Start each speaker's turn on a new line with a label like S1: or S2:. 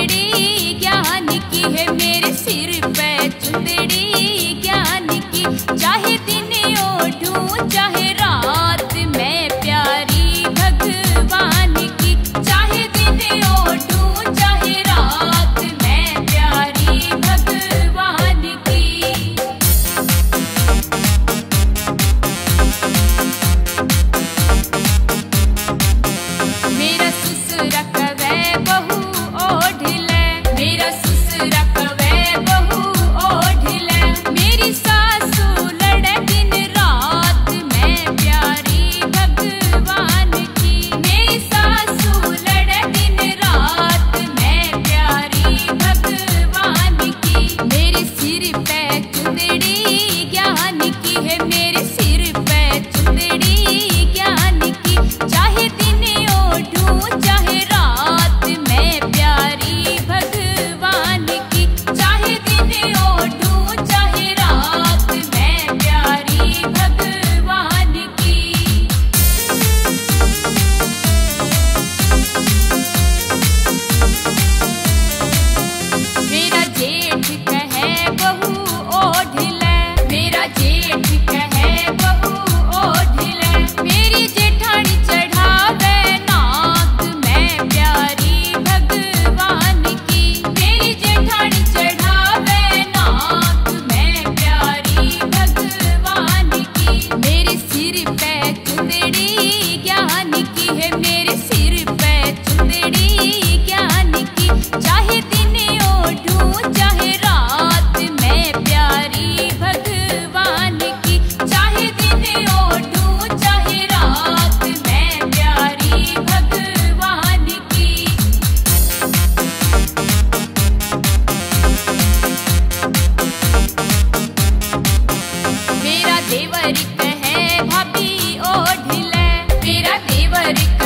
S1: चुंदड़ी ज्ञान की है मेरे सिर पे। चुंदड़ी ज्ञान की, चाहे दिन चाहे रात में प्यारी भगवान की। चाहे दिन चाहे रात में प्यारी भगवान की। बैठी है बहू ओढ़ी देवरिक है भाभी ओ ढिले मेरा देवरिक